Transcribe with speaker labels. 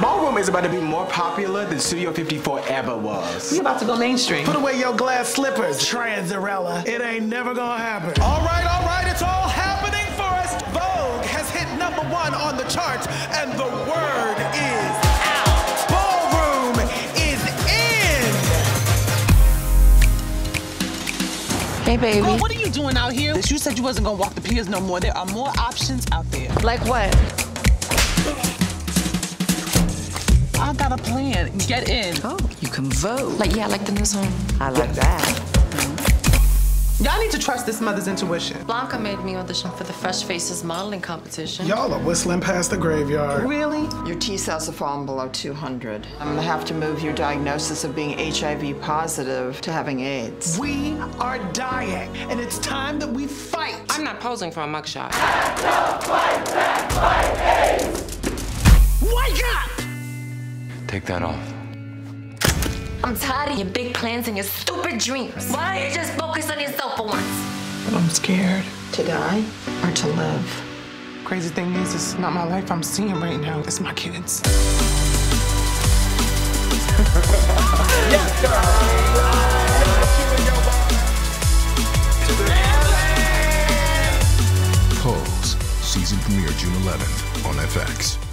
Speaker 1: Ballroom is about to be more popular than Studio 54 ever was.
Speaker 2: You about to go mainstream.
Speaker 3: Put away your glass slippers, Transarella. It ain't never gonna happen.
Speaker 4: All right, all right, it's all happening for us. Vogue has hit number one on the charts, and the word is out. Ballroom is in.
Speaker 5: Hey, baby.
Speaker 2: Girl, what are you doing out here? You said you wasn't gonna walk the piers no more. There are more options out there.
Speaker 5: Like what?
Speaker 2: Got. Get in.
Speaker 5: Oh, you can vogue. Like, yeah, like the new song. I like that. Mm-hmm.
Speaker 2: Y'all need to trust this mother's intuition.
Speaker 5: Blanca made me audition for the Fresh Faces modeling competition.
Speaker 3: Y'all are whistling past the graveyard.
Speaker 2: Really?
Speaker 6: Your T cells have fallen below 200. I'm gonna have to move your diagnosis of being HIV positive to having AIDS.
Speaker 3: We are dying, and it's time that we fight.
Speaker 7: I'm not posing for a mugshot.
Speaker 3: Wake
Speaker 8: take that off.
Speaker 5: I'm tired of your big plans and your stupid dreams. Why don't you just focus on yourself for once?
Speaker 2: I'm scared.
Speaker 6: To die or to live?
Speaker 2: Crazy thing is, it's not my life I'm seeing right now. It's my kids.
Speaker 1: yes, girl. Pose season premiere June 11th on FX.